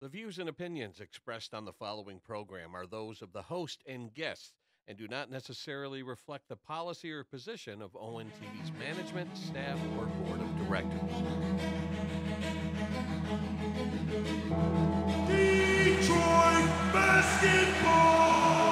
The views and opinions expressed on the following program are those of the host and guests and do not necessarily reflect the policy or position of ONTV's management, staff, or board of directors. Detroit basketball.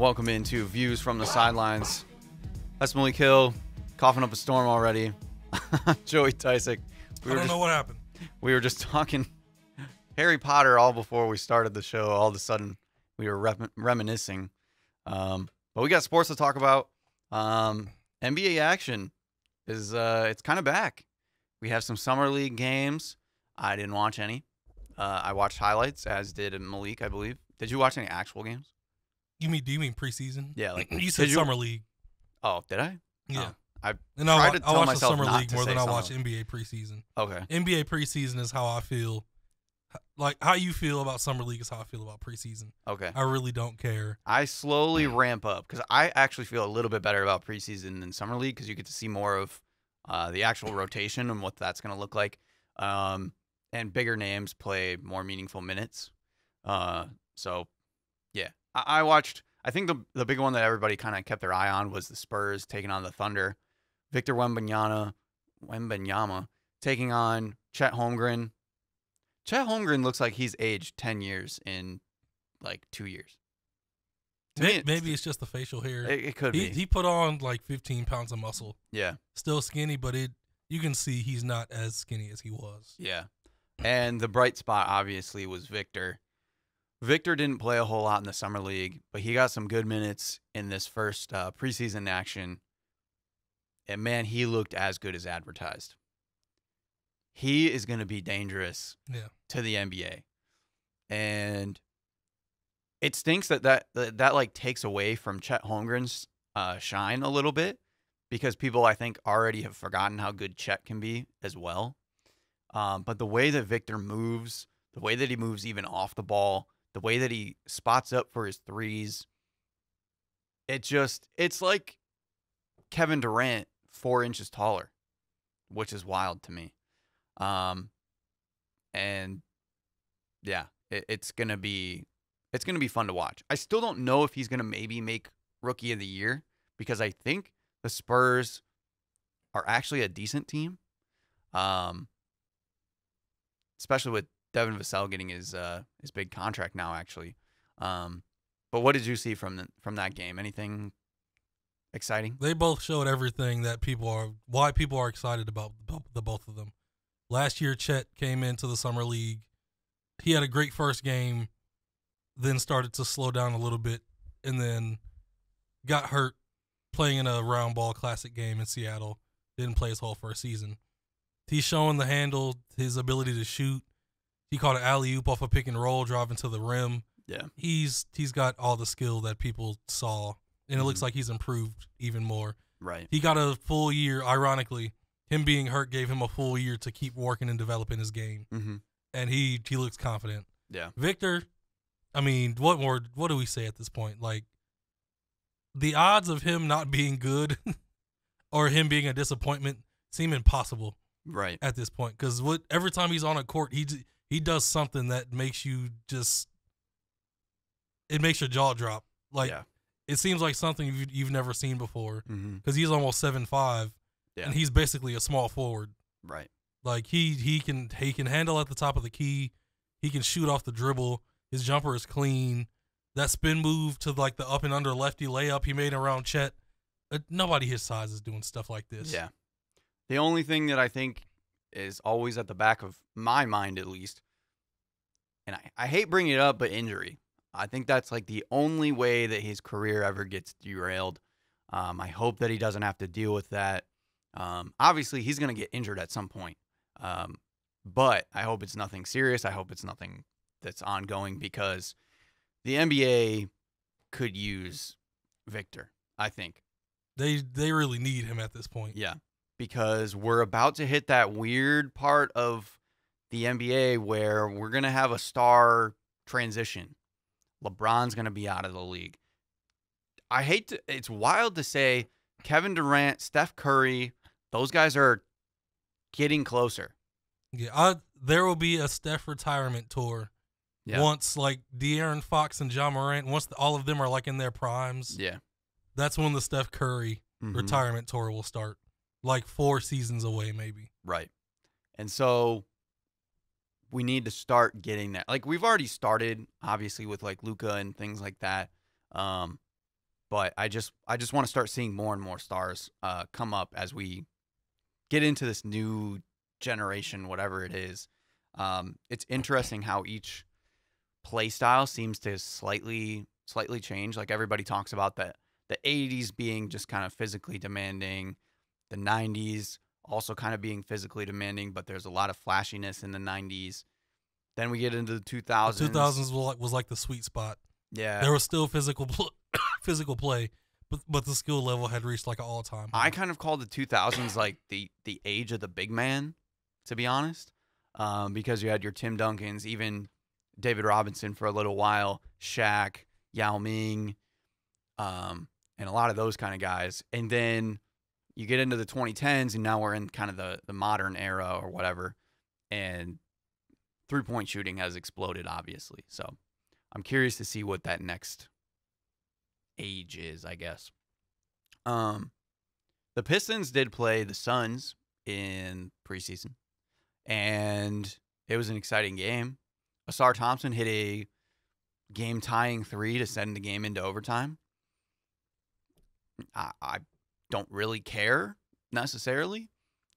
Welcome into Views from the Sidelines. That's Malik Hill, coughing up a storm already. Joey Tysick. We I don't just, know what happened. we were just talking Harry Potter all before we started the show. All of a sudden, we were rem- reminiscing. Um, but we got sports to talk about. Um, NBA action is uh, it's kind of back. We have some summer league games. I didn't watch any. Uh, I watched highlights, as did Malik, I believe. Did you watch any actual games? You mean do you mean preseason? Yeah, like you said summer league. Oh, did I? Yeah. Oh, I and I, tried wa- to I watch the summer league more than I watch. NBA preseason. okay. NBA preseason is how I feel. Like how you feel about summer league is how I feel about preseason. Okay. I really don't care. I slowly ramp up because I actually feel a little bit better about preseason than summer league because you get to see more of uh, the actual rotation and what that's going to look like. Um, and bigger names play more meaningful minutes. Uh, so, yeah, I, I watched. I think the the big one that everybody kind of kept their eye on was the Spurs taking on the Thunder. Victor Wembanyama, Wembanyama taking on Chet Holmgren. Chet Holmgren looks like he's aged ten years in like two years. To me, it's- Maybe it's just the facial hair. it, it could he be. he put on like 15 pounds of muscle. yeah, Still skinny, but it you can see he's not as skinny as he was. yeah. And the bright spot obviously was Victor. Victor didn't play a whole lot in the summer league, but he got some good minutes in this first uh, preseason action. And man, he looked as good as advertised. He is going to be dangerous Yeah. to the NBA. And it stinks that that, that, that like takes away from Chet Holmgren's uh, shine a little bit because people I think already have forgotten how good Chet can be as well. Um, but the way that Victor moves, the way that he moves even off the ball, the way that he spots up for his threes, it just it's like Kevin Durant four inches taller, which is wild to me. Um, and yeah, it, it's gonna be it's gonna be fun to watch. I still don't know if he's gonna maybe make rookie of the year because I think the Spurs are actually a decent team. Um, especially with Devin Vassell getting his uh his big contract now actually. Um, but what did you see from the, from that game? Anything exciting? They both showed everything that people are why people are excited about the both of them. Last year, Chet came into the summer league. He had a great first game, then started to slow down a little bit, and then got hurt playing in a round ball classic game in Seattle. Didn't play his whole first season. He's showing the handle, his ability to shoot. He caught an alley oop off a pick and roll, driving to the rim Yeah. he's he's got all the skill that people saw, and it looks Mhm. like he's improved even more. Right. He got a full year. Ironically, him being hurt gave him a full year to keep working and developing his game, Mm-hmm. and he he looks confident. Yeah. Victor, I mean, what more? What do we say at this point? Like, the odds of him not being good or him being a disappointment seem impossible Right. at this point because what every time he's on a court, he he does something that makes you just it makes your jaw drop. Like yeah. it seems like something you've, you've never seen before Mm-hmm. because he's almost seven five, Yeah. and he's basically a small forward. Right. Like he he can he can handle at the top of the key, he can shoot off the dribble. His jumper is clean. That spin move to like the up and under lefty layup he made around Chet. Uh, nobody his size is doing stuff like this. Yeah. The only thing that I think is always at the back of my mind, at least, and I, I hate bringing it up, but injury. I think that's like the only way that his career ever gets derailed. Um, I hope that he doesn't have to deal with that. Um, obviously, he's going to get injured at some point. Um, but I hope it's nothing serious. I hope it's nothing that's ongoing because the NBA could use Victor, I think. They they really need him at this point. Yeah. because we're about to hit that weird part of the NBA where we're going to have a star transition. LeBron's going to be out of the league. I hate to, it's wild to say Kevin Durant, Steph Curry, those guys are getting closer. Yeah, I, there will be a Steph retirement tour Yeah. once like De'Aaron Fox and Ja Morant. Once the, all of them are like in their primes, Yeah. that's when the Steph Curry Mhm. retirement tour will start. Like four seasons away, maybe. Right. And so we need to start getting that. Like we've already started obviously with like Luka and things like that. Um but I just I just want to start seeing more and more stars uh come up as we get into this new generation whatever it is. Um it's interesting how each play style seems to slightly slightly change. Like everybody talks about the the 80s being just kind of physically demanding, the 90s also kind of being physically demanding, but there's a lot of flashiness in the 90s. Then we get into the 2000s. The 2000s was like, was like the sweet spot. Yeah. There was still physical pl- physical play, but but the skill level had reached like an all time. I kind of call the 2000s like the the age of the big man, to be honest, um, because you had your Tim Duncans, even David Robinson for a little while, Shaq, Yao Ming, um, and a lot of those kind of guys. And then you get into the 2010s, and now we're in kind of the the modern era or whatever, and three point shooting has exploded, obviously. So I'm curious to see what that next age is, I guess. Um, the Pistons did play the Suns in preseason, and it was an exciting game. Ausar Thompson hit a game tying three to send the game into overtime. I, I don't really care necessarily.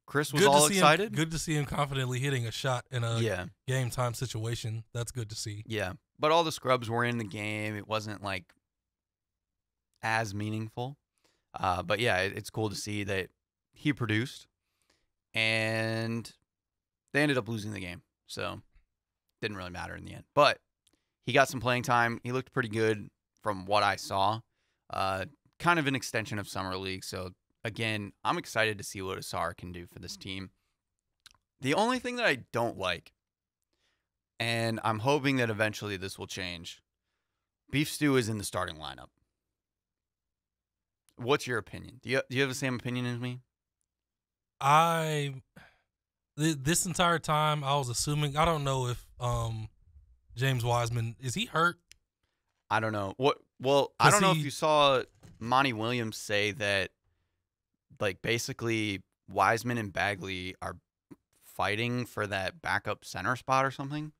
Chris was good all excited. Him, good to see him confidently hitting a shot in a yeah, game time situation. That's good to see. yeah. But all the scrubs were in the game. It wasn't like as meaningful. Uh, but yeah, it, it's cool to see that he produced, and they ended up losing the game, so didn't really matter in the end. But he got some playing time. He looked pretty good from what I saw. Uh, kind of an extension of summer league. So again, I'm excited to see what Ausar can do for this team. The only thing that I don't like, and I'm hoping that eventually this will change, Beef Stew is in the starting lineup. What's your opinion? Do you do you have the same opinion as me? I th- this entire time I was assuming I don't know if um James Wiseman is he hurt? I don't know. What? Well, I don't know if you saw Monty Williams say that, like, basically Wiseman and Bagley are fighting for that backup center spot or something,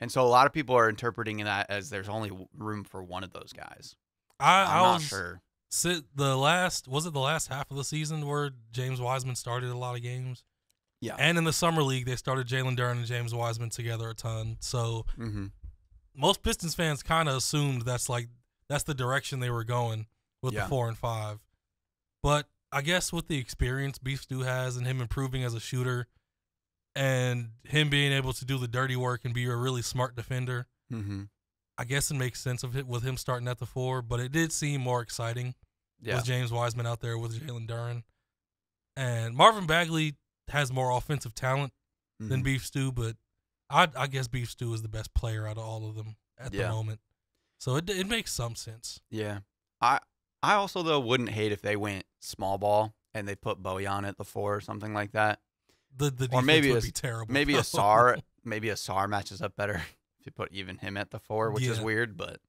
and so a lot of people are interpreting that as there's only room for one of those guys. I, I'm I not was sure. sit the last was it the last half of the season where James Wiseman started a lot of games? Yeah. And in the summer league they started Jalen Duren and James Wiseman together a ton. So Mm-hmm. most Pistons fans kind of assumed that's like that's the direction they were going with Yeah. the four and five. But I guess with the experience Beef Stew has and him improving as a shooter and him being able to do the dirty work and be a really smart defender, Mm-hmm. I guess it makes sense of it with him starting at the four. But it did seem more exciting Yeah. with James Wiseman out there with Jalen Duren. And Marvin Bagley has more offensive talent than Mhm. Beef Stew, but I, I guess Beef Stew is the best player out of all of them at Yeah. the moment. So it it makes some sense. Yeah. I I also though wouldn't hate if they went small ball and they put Bojan at the four or something like that. The the Or defense maybe would a- be terrible. Maybe a SAR maybe a SAR matches up better if you put even him at the four, which is weird, but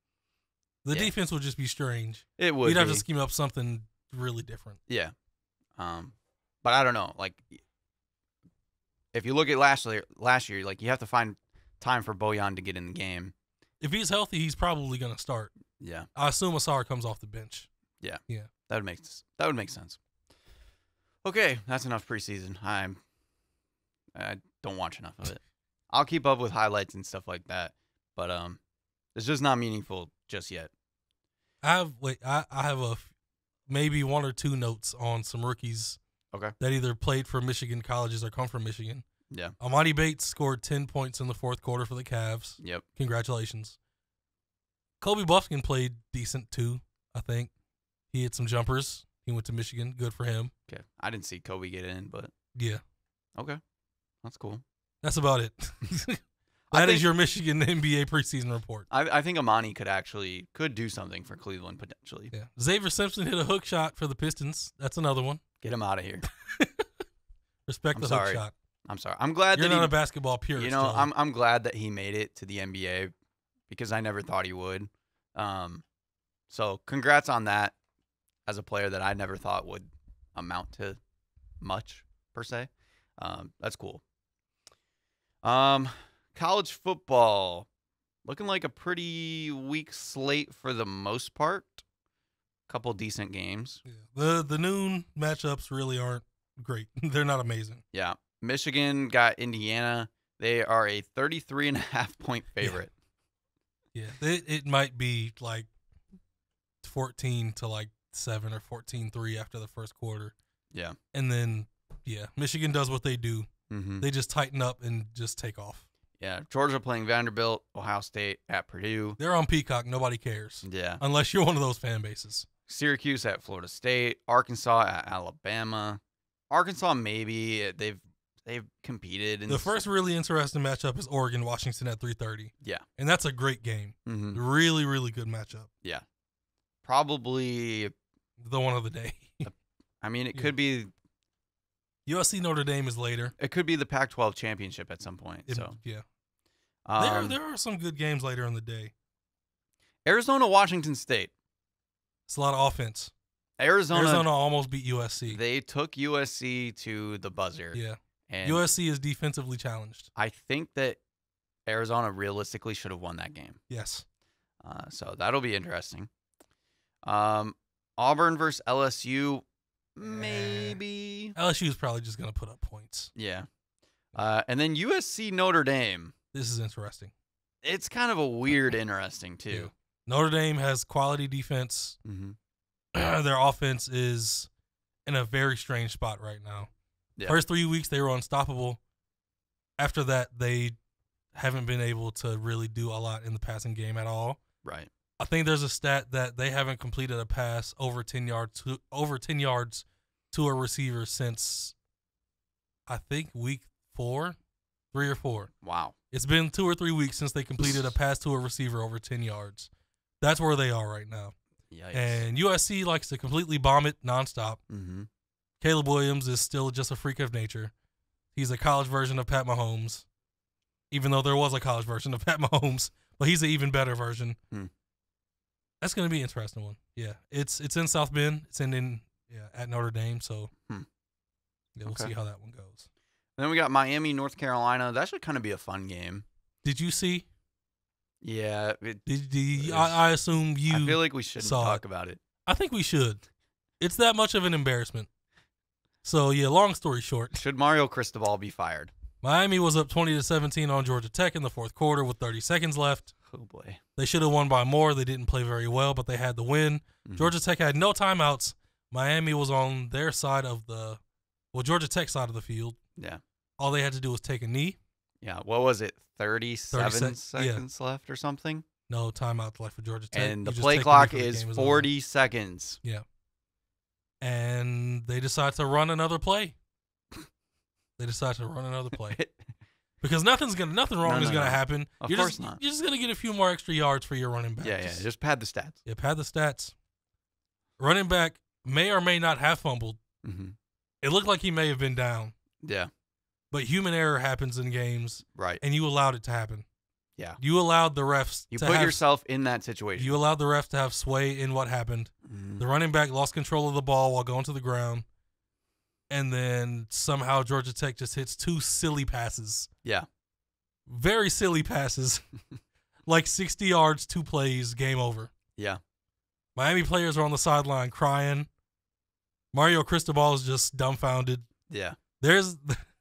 the yeah. defense would just be strange. it would We'd have to scheme up something really different. Yeah. Um but I don't know, like if you look at last year last year, like you have to find time for Bojan to get in the game. If he's healthy, he's probably going to start. Yeah. I assume Ausar comes off the bench. That would make that would make sense. Okay, that's enough preseason. I'm I don't watch enough of it. I'll keep up with highlights and stuff like that, but um, it's just not meaningful just yet. I have wait. I, I have a maybe one or two notes on some rookies. Okay. That either played for Michigan colleges or come from Michigan. Yeah. Emoni Bates scored ten points in the fourth quarter for the Cavs. Yep. Congratulations. Kobe Bufkin played decent too. I think he hit some jumpers. He went to Michigan. Good for him. Okay. I didn't see Kobe get in, but Yeah, okay. That's cool. that's about it. That is think- your Michigan NBA preseason report. I, I think Emoni could actually could do something for Cleveland potentially. Yeah, Xavier Simpson hit a hook shot for the Pistons. That's another one. Get him out of here. Respect I'm the sorry. hook shot. I'm sorry. I'm glad You're that not he, a basketball purist. you know. I'm I'm glad that he made it to the NBA because I never thought he would. Um, so congrats on that as a player that I never thought would amount to much per se. Um, that's cool. Um, college football looking like a pretty weak slate for the most part. Couple decent games. Yeah. the the noon matchups really aren't great. They're not amazing. Yeah. Michigan got Indiana. They are a 33 and a half point favorite. Yeah, it it might be like fourteen to like seven or 14-3 after the first quarter, Yeah. and then yeah, Michigan does what they do. Mm-hmm. They just tighten up and just take off. Yeah. Georgia playing Vanderbilt, Ohio State at Purdue. They're on Peacock. Nobody cares Yeah. unless you're one of those fan bases. Syracuse at Florida State. Arkansas at Alabama. Arkansas maybe they've they've competed in The first really interesting matchup is Oregon Washington at three thirty. Yeah. and that's a great game. hmm Really, really good matchup. Yeah, probably. The one of the day. I mean, it could be USC Notre Dame is later. it could be the Pac-12 championship at some point. It- so yeah, um, there there are some good games later in the day. Arizona, Washington State. It's a lot of offense. Arizona, Arizona almost beat USC. they took USC to the buzzer. yeah, And USC is defensively challenged. I think that Arizona realistically should have won that game. Yes. Uh, so that'll be interesting. Um, Auburn versus LSU, maybe. LSU is probably just going to put up points. Yeah. Uh, and then USC Notre Dame. This is interesting. It's kind of a weird, interesting too. Notre Dame has quality defense. Mm-hmm. Their offense is in a very strange spot right now. Yeah. First three weeks they were unstoppable. After that, they haven't been able to really do a lot in the passing game at all. Right. I think there's a stat that they haven't completed a pass over ten yards to, over ten yards to a receiver since I think week four, three or four. Wow. It's been two or three weeks since they completed a pass to a receiver over ten yards. That's where they are right now. Yikes. And USC likes to completely bomb it nonstop. mm-hmm. Caleb Williams is still just a freak of nature. He's a college version of Pat Mahomes, even though there was a college version of Pat Mahomes, but he's an even better version. Hmm. That's going to be an interesting one. Yeah, it's it's in South Bend. It's in, in yeah at Notre Dame. So Hmm. yeah, we'll Okay. see how that one goes. Then we got Miami, North Carolina. That should kind of be a fun game. Did you see? Yeah. It, Did, did Yes. I, I assume you? I feel like we shouldn't talk it. about it. I think we should. It's that much of an embarrassment. So yeah, long story short, Should Mario Cristobal be fired? Miami was up 20 to 17 on Georgia Tech in the fourth quarter with 30 seconds left. Oh boy. They should have won by more. They didn't play very well, but they had the win. Mhm. Georgia Tech had no timeouts. Miami was on their side of the, well, Georgia Tech side of the field. Yeah. All they had to do was take a knee. Yeah. What was it? 37 sec- yeah. seconds left or something? No timeout left for Georgia Tech. and You the play take a knee clock is game over. 40 seconds. Yeah. And they decide to run another play. They decide to run another play because nothing's gonna, nothing wrong No, is no, gonna no. happen. Of you're course just, not. You're just gonna get a few more extra yards for your running back. yeah, yeah. Just- Just pad the stats. yeah, pad the stats. Running back may or may not have fumbled. hmm It looked like he may have been down, Yeah. but human error happens in games, Right. and you allowed it to happen. Yeah. You allowed the refs. You to put have, yourself in that situation. You allowed the refs to have sway in what happened. Mhm. The running back lost control of the ball while going to the ground, and then somehow Georgia Tech just hits two silly passes. Yeah. Very silly passes, like sixty yards, two plays, game over. Yeah. Miami players are on the sideline crying. Mario Cristobal is just dumbfounded. Yeah. There's,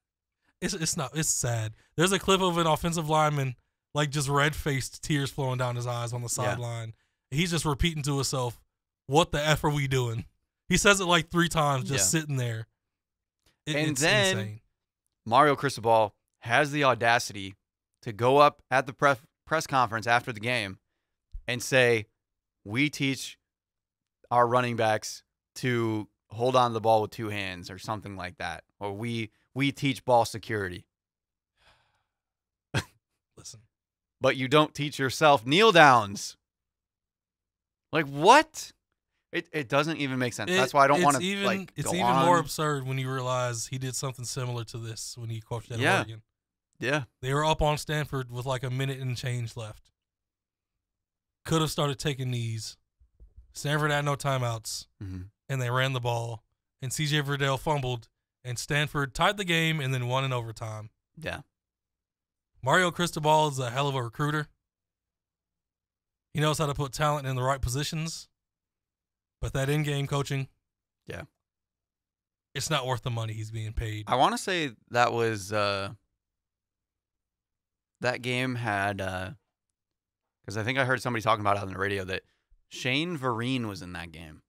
it's it's not it's sad. There's a clip of an offensive lineman like just red faced, tears flowing down his eyes on the Yeah. sideline. He's just repeating to himself, "What the f are we doing?" He says it like three times, just Yeah. sitting there. It- And then- insane. Mario Cristobal has the audacity to go up at the press press conference after the game and say, "We teach our running backs to hold on to the ball with two hands or something like that, or we we teach ball security, Listen, but you don't teach yourself kneel downs. Like what? It it doesn't even make sense. That's why I don't want to like it's even on. more absurd when you realize he did something similar to this when he coached at Yeah. Oregon. Yeah, They were up on Stanford with like a minute and change left. Could have started taking knees. Stanford had no timeouts, hmm and they ran the ball. And CJ Verdell fumbled, and Stanford tied the game and then won in overtime. yeah, Mario Cristobal is a hell of a recruiter. He knows how to put talent in the right positions, but that in-game coaching, Yeah. it's not worth the money he's being paid. I want to say that was uh that game had because I think I heard somebody talking about it on the radio that Shane Vereen was in that game,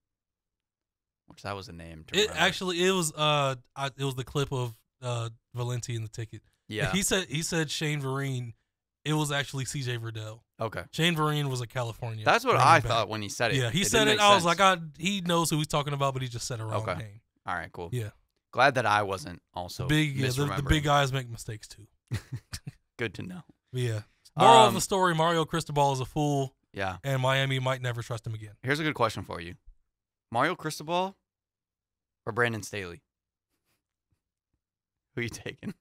which that was a name. To It remember. actually it was uh I, it was the clip of uh Valenti in the ticket. yeah, He said he said Shane Vereen. It was actually CJ Verdell. okay. Shane Vereen was a California. That's what I back. thought when he said it. Yeah, he It said it. I was like, I he knows who he's talking about, but he just said a wrong Okay. name. all right, cool. Yeah. Glad that I wasn't also big yeah, the, the big guys make mistakes too. Good to know. But yeah. Moral of Um, the story: Mario Cristobal is a fool, Yeah. and Miami might never trust him again. Here's a good question for you: Mario Cristobal or Brandon Staley? Who you taking?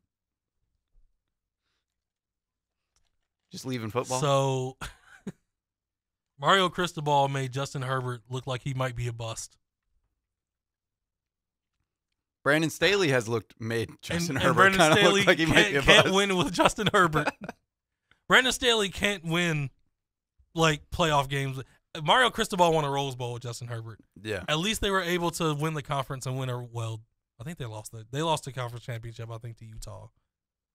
Just leaving football. So Mario Cristobal made Justin Herbert look like he might be a bust. Brandon Staley has looked made Justin and, Herbert kind of look like he can't, might be a can't bust. win with Justin Herbert. Brandon Staley can't win like playoff games. Mario Cristobal won a Rose Bowl with Justin Herbert. Yeah, At least they were able to win the conference and win a well. I think they lost the they lost the conference championship. I think to Utah,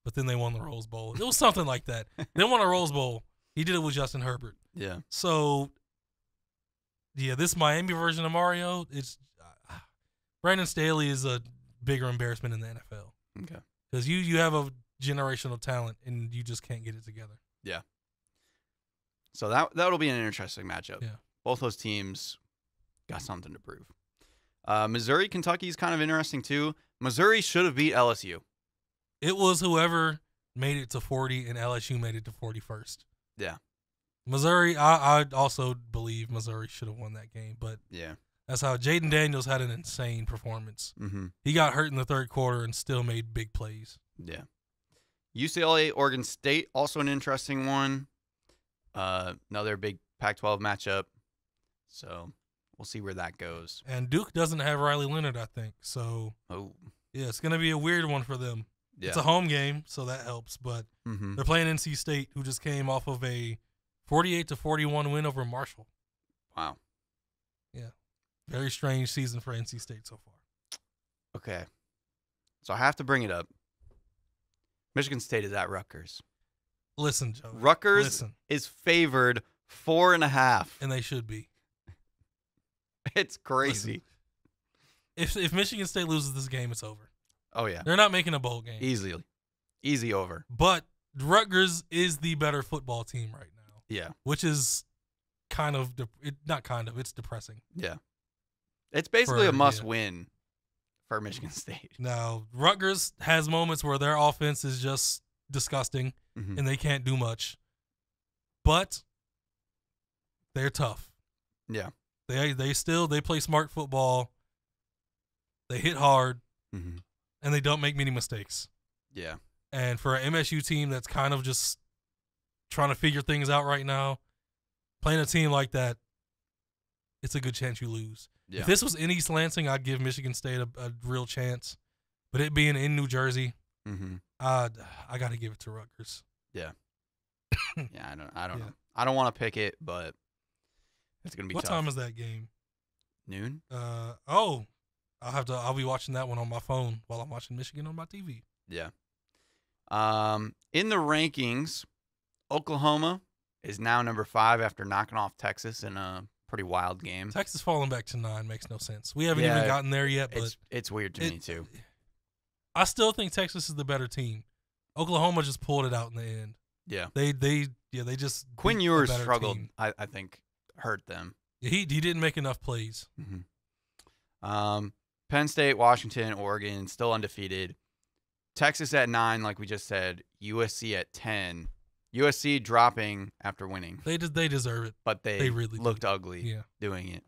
but then they won the Rose Bowl. It was something like that. They won a Rose Bowl. He did it with Justin Herbert. yeah. So, yeah, this Miami version of Mario, it's uh, Brandon Staley is a bigger embarrassment in the NFL Okay. because you you have a generational talent and you just can't get it together. Yeah. So that that'll be an interesting matchup. Yeah. Both those teams got something to prove. Uh, Missouri, Kentucky is kind of interesting too. Missouri should have beat LSU. It was whoever made it to 40 and LSU made it to 41st. Yeah. Missouri, I I also believe Missouri should have won that game, but Yeah. that's how Jayden Daniels had an insane performance. Mm-hmm. He got hurt in the third quarter and still made big plays. Yeah. UCLA, Oregon State, also an interesting one. Uh, another big Pac-12 matchup. So we'll see where that goes. And Duke doesn't have Riley Leonard, I think. So, Oh, yeah, it's going to be a weird one for them. Yeah. It's a home game, so that helps, but mm-hmm. they're playing NC State who just came off of a 48 to 41 win over Marshall. Wow. Yeah. Very strange season for NC State so far. Okay. So I have to bring it up. Michigan State is at Rutgers. Listen, Joe. Rutgers Listen, is favored four and a half. and they should be. It's crazy. If if Michigan State loses this game, it's over. Oh yeah, They're not making a bowl game. easily, easy over. But Rutgers is the better football team right now, Yeah, which is kind of de- it, not kind of it's depressing. yeah. It's basically For- a must yeah. win for Michigan State. Now Rutgers has moments where their offense is just disgusting Mhm. and they can't do much, but they're tough. Yeah. They they still they play smart football. They hit hard Mhm. And they don't make many mistakes. Yeah, And for an MSU team that's kind of just trying to figure things out right now, playing a team like that, it's a good chance you lose. yeah. If this was in East Lansing, I'd give Michigan State a, a real chance. But it being in New Jersey, mm-hmm. uh, I got to give it to Rutgers. Yeah, I don't. I don't Yeah. know. I don't want to pick it, but it's gonna be What tough. time is that game? Noon. Uh, oh, I'll have to. I'll be watching that one on my phone while I'm watching Michigan on my TV. Yeah. Um, in the rankings, Oklahoma is now number five after knocking off Texas in a pretty wild game. Texas falling back to nine makes no sense. We haven't Yeah, even gotten there yet, but It's it's weird to it- me too. I still think Texas is the better team. Oklahoma just pulled it out in the end. Yeah. They they yeah they just Quinn Ewers struggled. team. I, I think hurt them. He he didn't make enough plays. Mm-hmm. Um, Penn State, Washington, Oregon, still undefeated. Texas at nine, like we just said. USC at ten. USC dropping after winning, They just they deserve it. but they, They really do. looked ugly Yeah. doing it.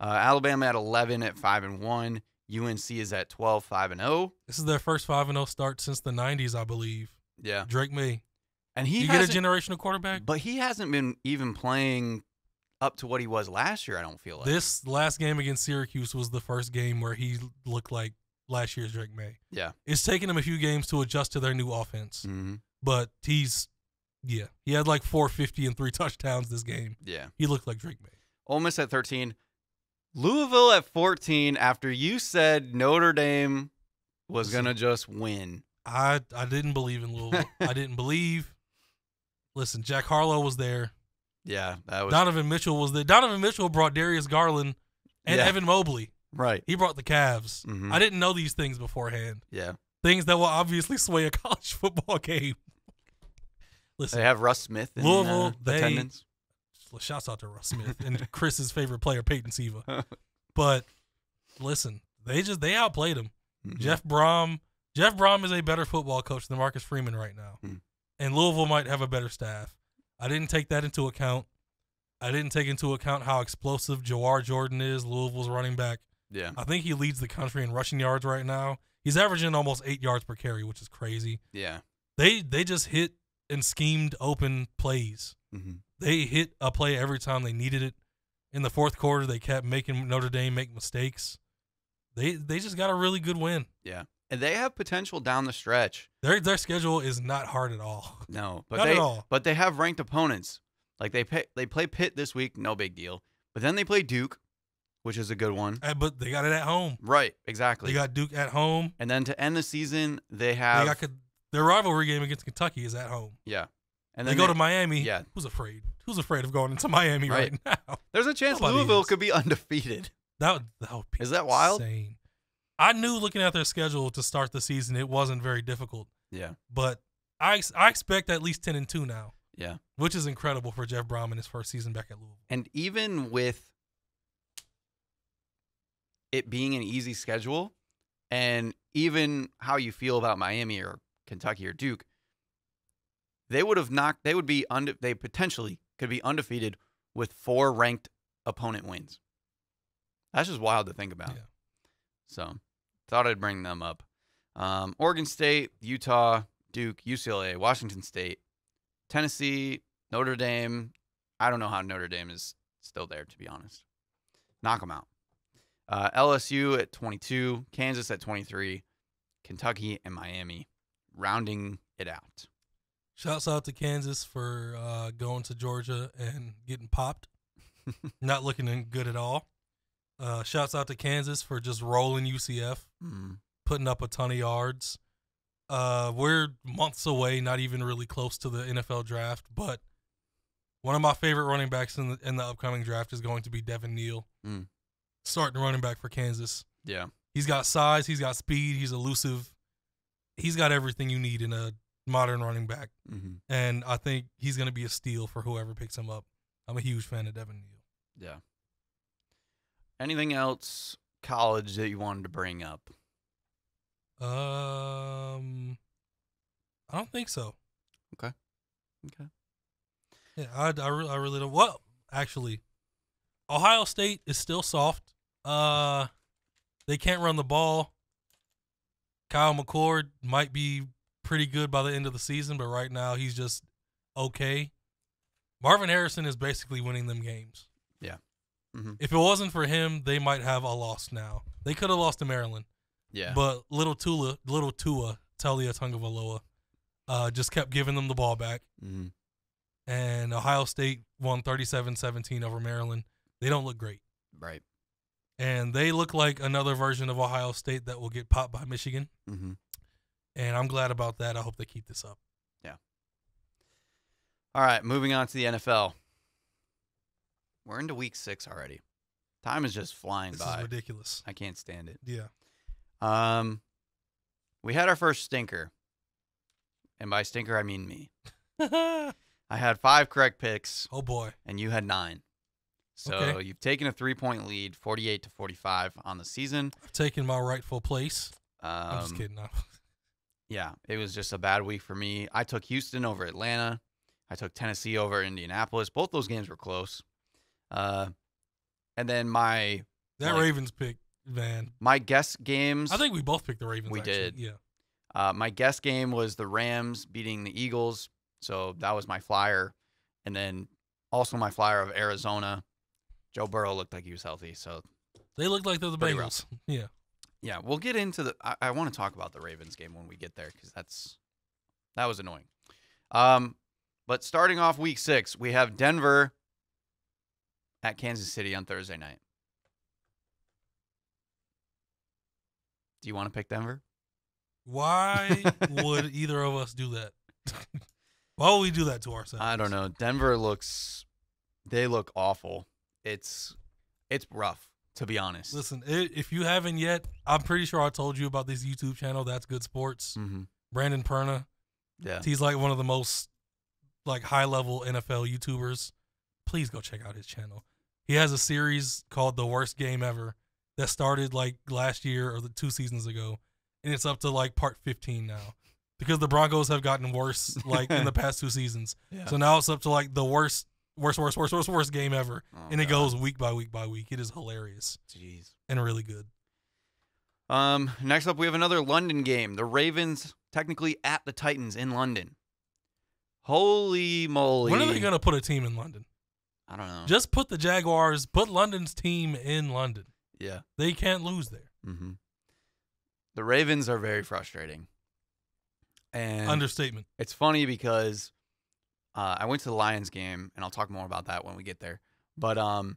Uh, Alabama at eleven at five and one. UNC is at 12, 5 and zero. This is their first five and zero start since the '90s, I believe. Yeah, Drake Maye. and he you get a generational quarterback. but he hasn't been even playing up to what he was last year. I don't feel like This last game against Syracuse was the first game where he looked like last year's Drake Maye. Yeah. It's taken him a few games to adjust to their new offense, hmm but he's yeah, he had like 450 and three touchdowns this game. Yeah. He looked like Drake Maye. Ole Miss at 13. Louisville at 14 after you said Notre Dame was going to just win. I I didn't believe in Louisville. I didn't believe. Listen, Jack Harlow was there. Yeah, that was Donovan Mitchell was the Donovan Mitchell brought Darius Garland and Yeah. Evan Mobley. right. He brought the Cavs. Mhm. I didn't know these things beforehand. Yeah. Things that will obviously sway a college football game. Listen, They have Russ Smith in Louisville, uh, they- attendance. shouts out to Russ Smith and Chris's favorite player, Peyton Siva. But listen, they just they outplayed him. Mhm. Jeff Brohm, Jeff Brohm is a better football coach than Marcus Freeman right now, Hmm. and Louisville might have a better staff. I didn't take that into account. I didn't take into account how explosive Jawhar Jordan is, Louisville's running back. Yeah. I think he leads the country in rushing yards right now. He's averaging almost eight yards per carry, which is crazy. Yeah. They they just hit and schemed open plays. hmm They hit a play every time they needed it. In the fourth quarter, they kept making Notre Dame make mistakes. They they just got a really good win. Yeah. And they have potential down the stretch. Their their schedule is not hard at all. No, but Not they at all. but they have ranked opponents. Like they pay, they play Pitt this week, no big deal. But then they play Duke, which is a good one. Uh, But they got it at home. Right, exactly. They got Duke at home. and then to end the season, they They have got Ken- their rivalry game against Kentucky is at home. yeah. And they then go to Miami. yeah. Who's afraid? Who's afraid of going into Miami right, Right. now? There's a chance Nobody Louisville is. could be undefeated. That would, that would be Is that wild? Insane. I knew looking at their schedule to start the season, it wasn't very difficult. Yeah. But I I expect at least ten and two now, Yeah. which is incredible for Jeff Brohm in his first season back at Louisville. And even with it being an easy schedule and even how you feel about Miami or Kentucky or Duke, they would have knocked they would be unde- they potentially could be undefeated with four ranked opponent wins. That's just wild to think about. Yeah. So, thought I'd bring them up. Um, Oregon State, Utah, Duke, UCLA, Washington State, Tennessee, Notre Dame. I don't know how Notre Dame is still there, to be honest. Knock them out. Uh, LSU at 22, Kansas at 23, Kentucky and Miami rounding it out. Shouts out to Kansas for uh, going to Georgia and getting popped, not looking good at all. Uh, shouts out to Kansas for just rolling UCF, Mm, putting up a ton of yards. Uh, we're months away, not even really close to the NFL draft, but one of my favorite running backs in the in the upcoming draft is going to be Devin Neal, Mm. starting running back for Kansas. yeah. He's got size, he's got speed, he's elusive. He's got everything you need in a modern running back, hmm and I think he's going to be a steal for whoever picks him up. I'm a huge fan of Devin Neal. Yeah. Anything else college that you wanted to bring up? Um, I don't think so. Okay. Okay. Yeah, I, I, really, I really don't. Well, actually, Ohio State is still soft. Uh, they can't run the ball. Kyle McCord might be pretty good by the end of the season, but right now he's just okay. Marvin Harrison is basically winning them games. Hmm If it wasn't for him, they might have a loss now. They could have lost to Maryland, Yeah. but little Tula, little Tua, Taulia Tagovailoa, uh, just kept giving them the ball back hmm and Ohio State won 37-17 over Maryland. They don't look great. Right. And they look like another version of Ohio State that will get popped by Michigan. hmm And I'm glad about that. I hope they keep this up. Yeah. All right. Moving on to the NFL. We're into week six already. Time is just flying This by. is ridiculous. I can't stand it. Yeah. Um, we had our first stinker, and by stinker I mean me. I had five correct picks, Oh boy. and you had nine. So Okay. you've taken a three point lead, 48 to 45 on the season. I've taken my rightful place. Um, I'm just kidding. No. Yeah, it was just a bad week for me. I took Houston over Atlanta. I took Tennessee over Indianapolis. Both those games were close. Uh, and then my That Like- Ravens pick, man. my guess games. I think we both picked the Ravens. We actually. did. Yeah. Uh, my guess game was the Rams beating the Eagles, so that was my flyer, and then also my flyer of Arizona. Joe Burrow looked like he was healthy, so They looked like they're the Bengals. Yeah. yeah, we'll get into the. I, I want to talk about the Ravens game when we get there because that's that was annoying. Um, but starting off week six, we have Denver at Kansas City on Thursday night. Do you want to pick Denver? Why would either of us do that? Why would we do that to ourselves? I don't know. Denver looks they look awful. It's it's rough to be honest. Listen, if you haven't yet, I'm pretty sure I told you about this YouTube channel. That's Good Sports. hmm Brandon Perna. Yeah. He's like one of the most like high level NFL YouTubers. Please go check out his channel. He has a series called The Worst Game Ever that started like last year or the two seasons ago, and it's up to like part 15 now because the Broncos have gotten worse like in the past two seasons. Yeah. So now it's up to like the worst, worst, worst, worst, worst, worst game ever, Oh, and it God. goes week by week by week. It is hilarious Jeez. and really good. Um. Next up, we have another London game. The Ravens technically at the Titans in London. Holy moly! When are they gonna put a team in London? I don't know. Just put the Jaguars, put London's team in London. yeah. They can't lose there. Mm-hmm. The Ravens are very frustrating, and Understatement. it's funny because uh, I went to the Lions game, and I'll talk more about that when we get there. But um,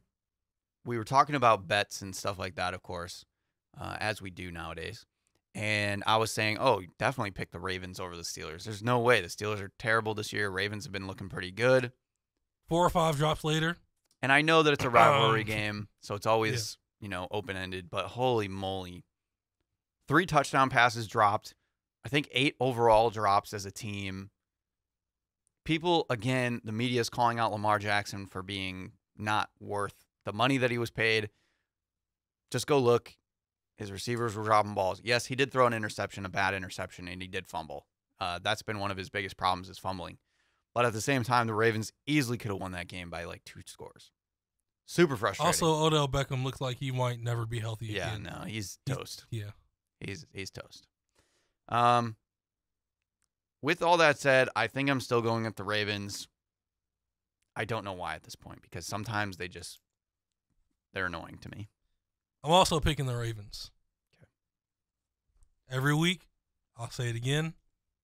we were talking about bets and stuff like that, of course, uh, as we do nowadays. And I was saying, oh, definitely pick the Ravens over the Steelers. There's no way the Steelers are terrible this year. Ravens have been looking pretty good, Four or five drops later. and I know that it's a rivalry Um, game, so it's always you know open ended. But holy moly, three touchdown passes dropped. I think eight overall drops as a team. People again, the media is calling out Lamar Jackson for being not worth the money that he was paid. Just go look. His receivers were dropping balls. Yes, he did throw an interception, a bad interception, and he did fumble. Uh, that's been one of his biggest problems is fumbling. But at the same time, the Ravens easily could have won that game by like two scores. Super frustrating. Also, Odell Beckham looks like he might never be healthy yeah, again. Yeah, no, he's He's- toast. Yeah. He's he's toast. Um, with all that said, I think I'm still going at the Ravens. I don't know why at this point because sometimes they just they're annoying to me. I'm also picking the Ravens. Okay. Every week, I'll say it again.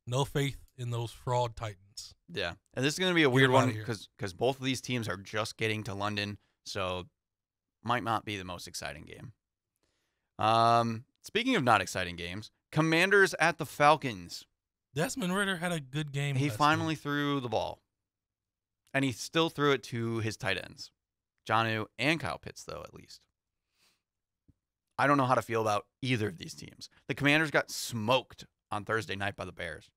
No faith in those fraud Titans. Yeah, and this is going to be a weird one because because both of these teams are just getting to London, so might not be the most exciting game. Um, speaking of not exciting games, Commanders at the Falcons. Desmond Ridder had a good game. He finally week. threw the ball, and he still threw it to his tight ends, Jonnu and Kyle Pitts, though at least. I don't know how to feel about either of these teams. The Commanders got smoked on Thursday night by the Bears,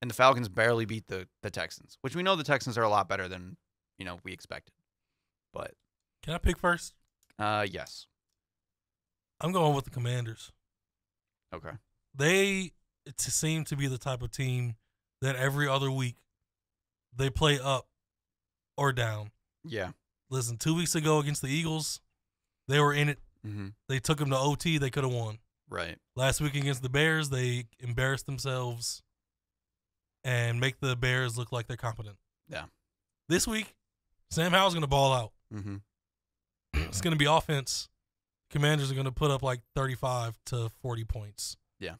and the Falcons barely beat the the Texans, which we know the Texans are a lot better than you know we expected. But Can I pick first? uh, yes, I'm going with the Commanders. okay, They seem to be the type of team that every other week they play up or down. yeah, Listen, two weeks ago against the Eagles, they were in it. mm-hmm. They took them to OT. They could have won. right, Last week against the Bears, they embarrassed themselves and make the Bears look like they're competent. Yeah. This week, Sam Howell's going to ball out. mm-hmm. It's going to be offense. Commanders are going to put up like 35 to 40 points. Yeah.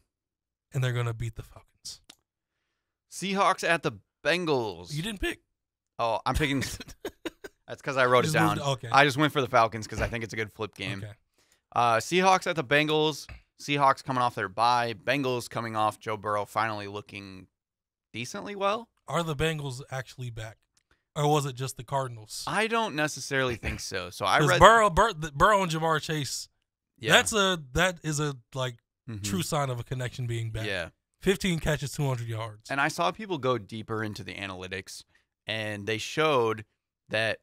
And they're going to beat the Falcons. Seahawks at the Bengals. You didn't pick. Oh, I'm picking. That's because I wrote it down. moved- okay. I just went for the Falcons because I think it's a good flip game. Okay. Uh, Seahawks at the Bengals. Seahawks coming off their bye. Bengals coming off Joe Burrow finally looking decently well. Are the Bengals actually back? Or was it just the Cardinals? I don't necessarily think so. So I read. Burrow, Bur- Burrow and Ja'Marr Chase, yeah. that's a that is a like mhm. true sign of a connection being back. Yeah. 15 catches, 200 yards. And I saw people go deeper into the analytics, and they showed that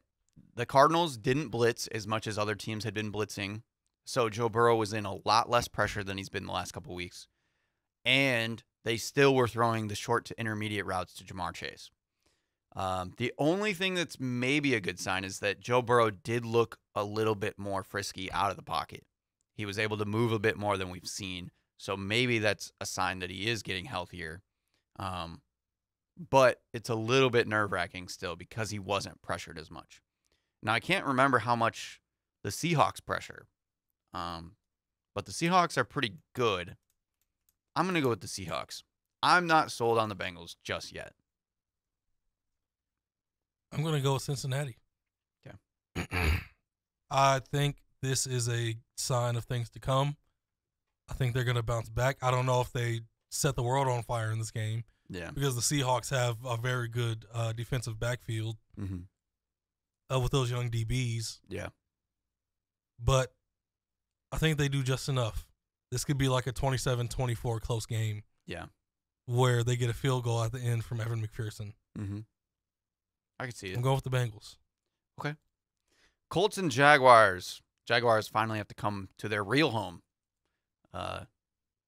the Cardinals didn't blitz as much as other teams had been blitzing. So Joe Burrow was in a lot less pressure than he's been the last couple weeks. And they still were throwing the short to intermediate routes to Ja'Marr Chase. Um, the only thing that's maybe a good sign is that Joe Burrow did look a little bit more frisky out of the pocket. He was able to move a bit more than we've seen. So maybe that's a sign that he is getting healthier. Um, but it's a little bit nerve wracking still because he wasn't pressured as much. Now, I can't remember how much the Seahawks pressure, um, but the Seahawks are pretty good. I'm going to go with the Seahawks. I'm not sold on the Bengals just yet. I'm going to go with Cincinnati. Okay. I think this is a sign of things to come. I think they're going to bounce back. I don't know if they set the world on fire in this game Yeah. because the Seahawks have a very good uh, defensive backfield Mm-hmm. uh, with those young DBs, Yeah. but I think they do just enough. This could be like a 27-24 close game Yeah. where they get a field goal at the end from Evan McPherson. Mm-hmm. I can see it. I'm going with the Bengals. Okay. Colts and Jaguars. Jaguars finally have to come to their real home. Uh,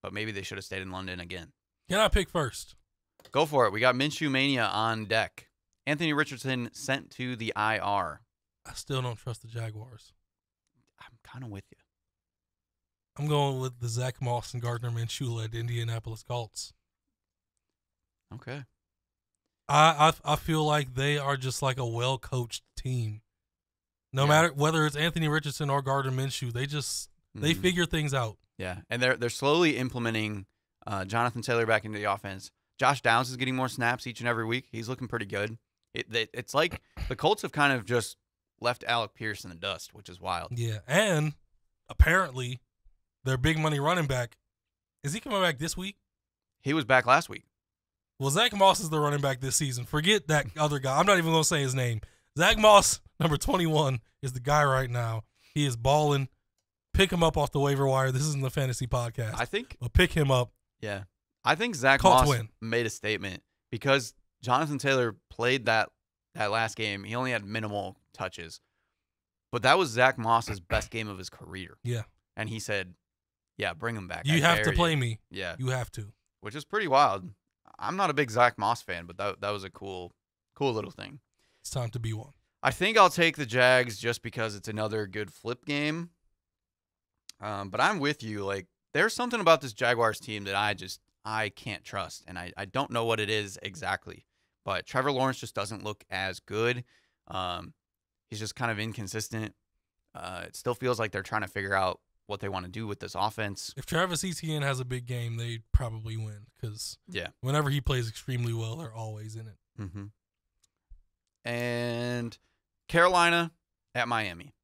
but maybe they should have stayed in London again. Can I pick first? Go for it. We got Minshew Mania on deck. Anthony Richardson sent to the IR. I still don't trust the Jaguars. I'm kind of with you. I'm going with the Zack Moss and Gardner Minshew led Indianapolis Colts. Okay. I, I I feel like they are just like a well coached team. No Yeah. matter whether it's Anthony Richardson or Gardner Minshew, they just they Mhm. figure things out. Yeah, and they're they're slowly implementing uh, Jonathan Taylor back into the offense. Josh Downs is getting more snaps each and every week. He's looking pretty good. It, it it's like the Colts have kind of just left Alec Pierce in the dust, which is wild. Yeah, and apparently their big money running back is he coming back this week? He was back last week. Well, Zack Moss is the running back this season. Forget that other guy. I'm not even going to say his name. Zack Moss, number 21, is the guy right now. He is balling. Pick him up off the waiver wire. This isn't the fantasy podcast, I think but pick him up. Yeah. I think Zack Colts Moss win. made a statement because Jonathan Taylor played that that last game. He only had minimal touches. But that was Zack Moss's best game of his career. Yeah. And he said, Yeah, bring him back. You I have to you." play me. Yeah. You have to. Which is pretty wild. I'm not a big Zack Moss fan, but that that was a cool cool little thing. It's time to be one. I think I'll take the Jags just because it's another good flip game. Um, but I'm with you. Like, there's something about this Jaguars team that I just I can't trust, and I, I don't know what it is exactly. But Trevor Lawrence just doesn't look as good. Um, he's just kind of inconsistent. Uh, it still feels like they're trying to figure out what they want to do with this offense. If Travis Etienne has a big game, they probably win because Yeah. whenever he plays extremely well, they're always in it. Mm-hmm. And Carolina at Miami.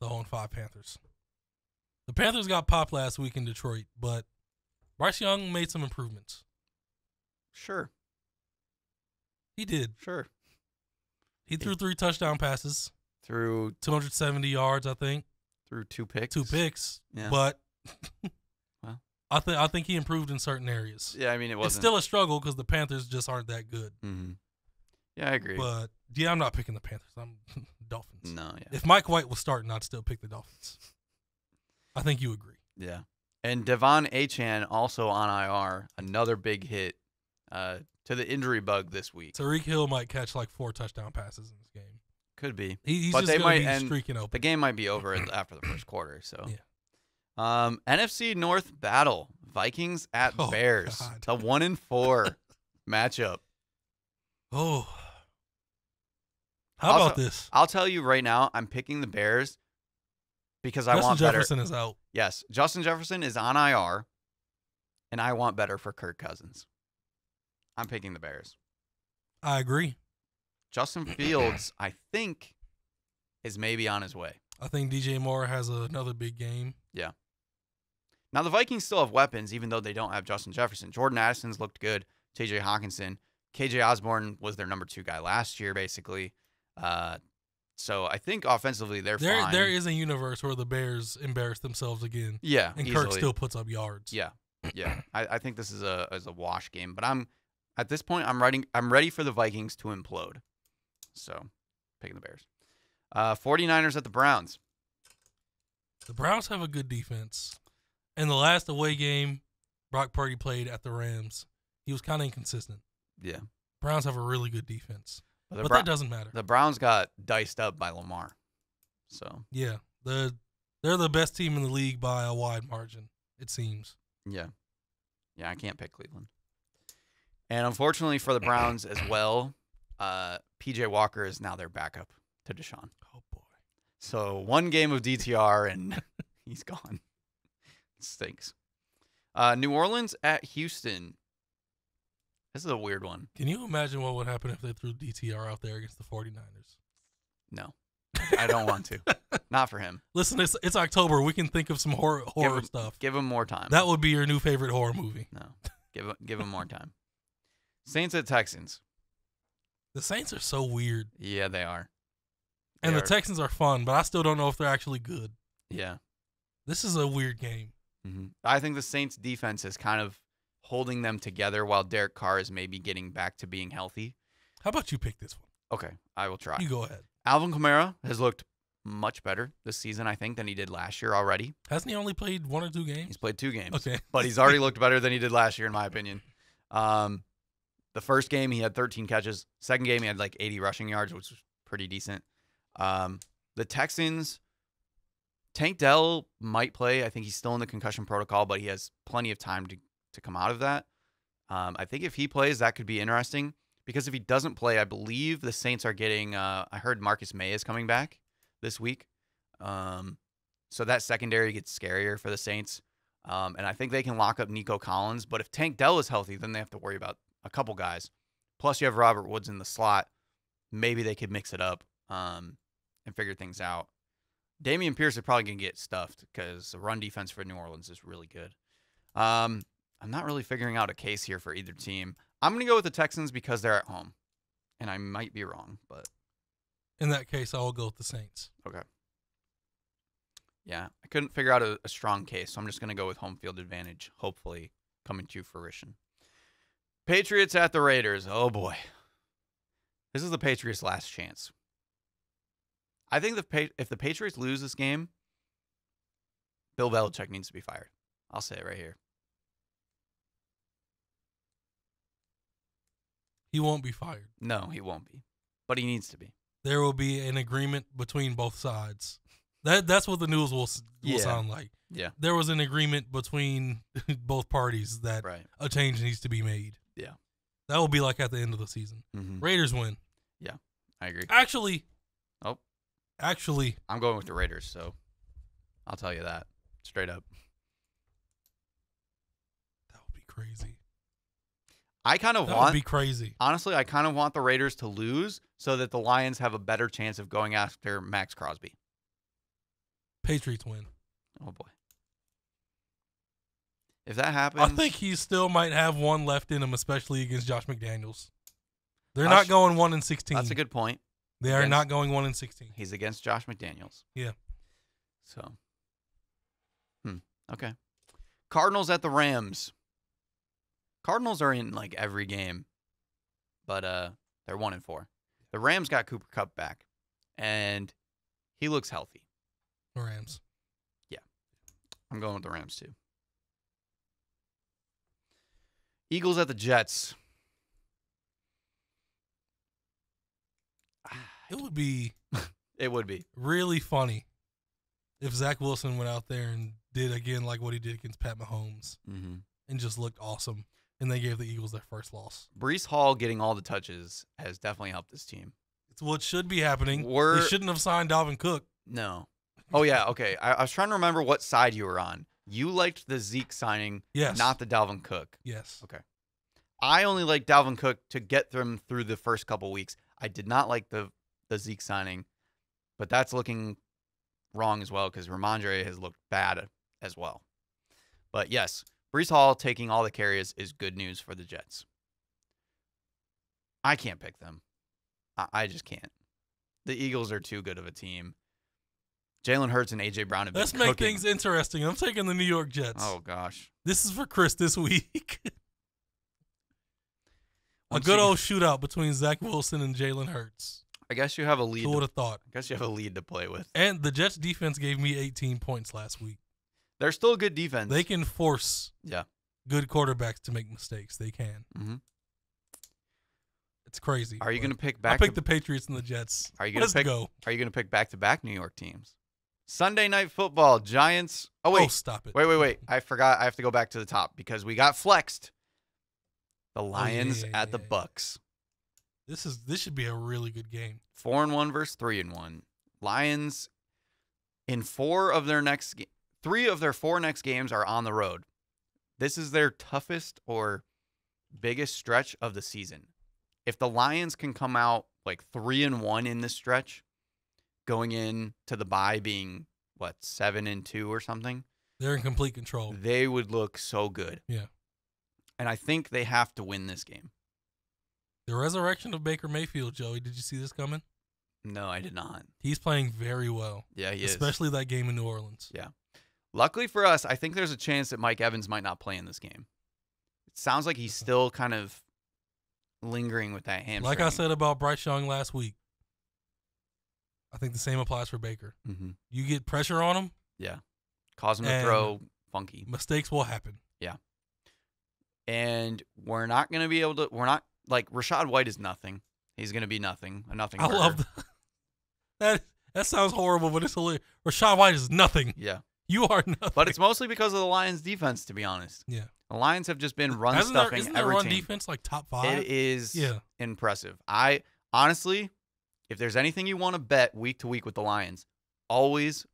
The 0 5 Panthers. The Panthers got popped last week in Detroit, but Bryce Young made some improvements. Sure, He did. sure. He threw three touchdown passes, Through 270 yards, I think, through two picks. two picks. Yeah. But Well. I think I think he improved in certain areas. Yeah, I mean it wasn't. still a struggle because the Panthers just aren't that good. hmm Yeah, I agree. But yeah, I'm not picking the Panthers. I'm Dolphins. no, yeah, If Mike White was starting, I'd still pick the Dolphins. I think you agree. yeah. And De'Von Achane also on IR, another big hit uh, to the injury bug this week. Tyreek Hill might catch like four touchdown passes in this game. Could be. He, he's But just they might be end- streaking The game might be over after the first quarter. So, Yeah. um, NFC North battle: Vikings at Oh, Bears. God. The one and four matchup. Oh, how Also- about this? I'll tell you right now, I'm picking the Bears because I Justin want better. Jefferson is out. Yes, Justin Jefferson is on IR, and I want better for Kirk Cousins. I'm picking the Bears. I agree. Justin Fields, I think, is maybe on his way. I think DJ Moore has another big game. Yeah. Now the Vikings still have weapons, even though they don't have Justin Jefferson. Jordan Addison's looked good. T.J. Hockenson, KJ Osborn was their number two guy last year, basically. Uh, so I think offensively they're There, fine. there is a universe where the Bears embarrass themselves again, yeah, and easily. Kirk still puts up yards. Yeah, yeah. I, I think this is a is a wash game, but I'm at this point I'm ready. I'm ready for the Vikings to implode. So, picking the Bears. Uh, 49ers at the Browns. The Browns have a good defense. In the last away game, Brock Purdy played at the Rams. He was kind of inconsistent. Yeah. Browns have a really good defense, But but that doesn't matter. the Browns got diced up by Lamar. So, yeah, the they're the best team in the league by a wide margin. It seems. yeah. Yeah, I can't pick Cleveland. And unfortunately for the Browns as well, uh, PJ Walker is now their backup to Deshaun. Oh boy. So one game of DTR and he's gone. stinks. Uh, New Orleans at Houston. This is a weird one. Can you imagine what would happen if they threw DTR out there against the 49ers? No, I don't want to. Not for him. Listen, it's it's October. We can think of some horror horror him- stuff. Give him more time. That would be your new favorite horror movie. no, give him, give him more time. Saints at Texans. The Saints are so weird, Yeah, they are. and the are- Texans are fun, but I still don't know if they're actually good. Yeah. This is a weird game. hmm I think the Saints defense is kind of holding them together while Derek Carr is maybe getting back to being healthy. How about you pick this one? Okay, I will try. You go ahead. Alvin Kamara has looked much better this season, I think, than he did last year already. Hasn't he only played one or two games? He's played two games, Okay. but he's already looked better than he did last year, in my opinion. Um, the first game he had 13 catches. Second game he had like 80 rushing yards, which was pretty decent. Um, the Texans, Tank Dell might play. I think he's still in the concussion protocol, but he has plenty of time to to come out of that. Um, I think if he plays, that could be interesting because if he doesn't play, I believe the Saints are getting. Uh, I heard Marcus Maye is coming back this week. Um, so that secondary gets scarier for the Saints. Um, and I think they can lock up Nico Collins. But if Tank Dell is healthy, then they have to worry about a couple guys. Plus, you have Robert Woods in the slot. Maybe they could mix it up um, and figure things out. Dameon Pierce is probably going to get stuffed because the run defense for New Orleans is really good. Um, I'm not really figuring out a case here for either team. I'm going to go with the Texans because they're at home. And I might be wrong, but In that case, I will go with the Saints. Okay. Yeah, I couldn't figure out a, a strong case, so I'm just going to go with home field advantage, hopefully coming to fruition. Patriots at the Raiders. Oh boy. This is the Patriots' last chance. I think the if the Patriots lose this game, Bill Belichick needs to be fired. I'll say it right here. He won't be fired. No, he won't be, but he needs to be. There will be an agreement between both sides. That that's what the news will will Yeah. sound like. Yeah. There was an agreement between both parties that Right. a change needs to be made. Yeah. That will be like at the end of the season. Mm-hmm. Raiders win. Yeah, I agree. Actually. Oh. Actually, I'm going with the Raiders, so I'll tell you that straight up. that would be crazy. I kind of That want would be crazy. honestly, I kind of want the Raiders to lose so that the Lions have a better chance of going after Maxx Crosby. Patriots win. Oh boy. If that happens, I think he still might have one left in him, especially against Josh McDaniels. They're Josh- not going one and sixteen. that's a good point. They are not going one and sixteen. He's against Josh McDaniels. Yeah. So, hmm. Okay. Cardinals at the Rams. Cardinals are in like every game, but uh, they're one and four. The Rams got Cooper Kupp back, and he looks healthy. The Rams. Yeah, I'm going with the Rams too. Eagles at the Jets. It would be It would be. really funny if Zach Wilson went out there and did again like what he did against Pat Mahomes Mm-hmm. and just looked awesome. And they gave the Eagles their first loss. Breece Hall getting all the touches has definitely helped this team. It's what should be happening. We're- they shouldn't have signed Dalvin Cook. No. Oh yeah. Okay. I, I was trying to remember what side you were on. You liked the Zeke signing, Yes. not the Dalvin Cook. Yes. Okay. I only liked Dalvin Cook to get them through the first couple weeks. I did not like the the Zeke signing, but that's looking wrong as well because Rhamondre has looked bad as well. But yes, Breece Hall taking all the carries is good news for the Jets. I can't pick them. I, I just can't. The Eagles are too good of a team. Jalen Hurts and AJ Brown have been Let's make cooking. things interesting. I'm taking the New York Jets. Oh gosh, This is for Chris this week. A good old shootout between Zach Wilson and Jalen Hurts. I guess you have a lead. Who To, would have thought? I guess you have a lead to play with. And the Jets defense gave me 18 points last week. They're still a good defense. They can force Yeah. good quarterbacks to make mistakes. They can. hmm It's crazy. Are you going to pick I back? picked to, the Patriots and the Jets. Are you gonna pick- go. Are you going to pick back to back New York teams? Sunday night football. Giants. Oh Oh, wait, stop it. wait, wait, wait. I forgot. I have to go back to the top because we got flexed. The Oh, yeah, Lions yeah, at the yeah, yeah. Bucks. This is this should be a really good game. Four and one versus three and one. Lions in four of their next three of their four next games are on the road. This is their toughest or biggest stretch of the season. If the Lions can come out like three and one in this stretch, going in to the bye being what seven and two or something, They're in complete control. they would look so good. Yeah. And I think they have to win this game. The resurrection of Baker Mayfield, Joey. Did you see this coming? No, I did not. He's playing very well, Yeah, he is. especially that game in New Orleans. Yeah. Luckily for us, I think there's a chance that Mike Evans might not play in this game. It sounds like he's still kind of lingering with that hamstring. Like I said about Bryce Young last week, I think the same applies for Baker. hmm You get pressure on him, Yeah. cause him to throw funky, mistakes will happen. Yeah. And we're not going to be able to. We're not like Rachaad White is nothing. He's going to be nothing. A nothing. I burger. love the, that. That sounds horrible, but it's hilarious. Rachaad White is nothing. Yeah, You are nothing. but it's mostly because of the Lions' defense. To be honest, yeah. the Lions have just been run isn't stuffing isn't their every run team. defense like top five? It is Yeah. impressive. I honestly, if there's anything you want to bet week to week with the Lions, always